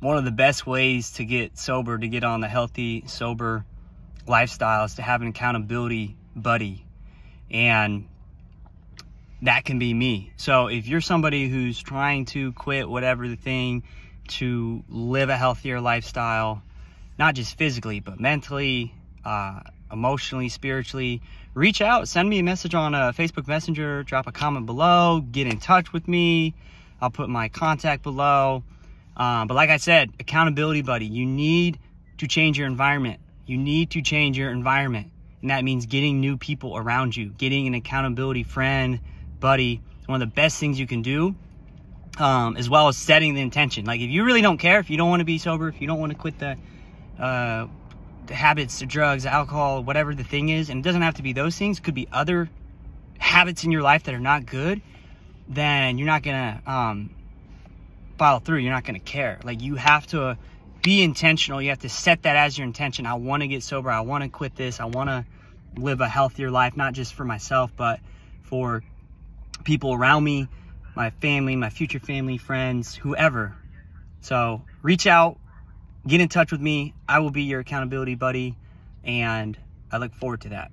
one of the best ways to get sober, to get on the healthy, sober lifestyle is to have an accountability buddy. And that can be me. So if you're somebody who's trying to quit whatever the thing to live a healthier lifestyle, not just physically, but mentally, uh, emotionally, spiritually, reach out, send me a message on a uh, Facebook Messenger, drop a comment below, get in touch with me. I'll put my contact below. Um, but like I said, accountability buddy, you need to change your environment. You need to change your environment. And that means getting new people around you, getting an accountability friend, buddy. One of the best things you can do, um, as well as setting the intention. Like if you really don't care, if you don't want to be sober, if you don't want to quit the, uh, the habits, the drugs, alcohol, whatever the thing is, and it doesn't have to be those things, it could be other habits in your life that are not good, then you're not gonna um, follow through. You're not gonna care. Like you have to be intentional. You have to set that as your intention. I want to get sober. I want to quit this. I want to live a healthier life, not just for myself, but for people around me, my family, my future family, friends, whoever. So reach out, get in touch with me. I will be your accountability buddy, and I look forward to that.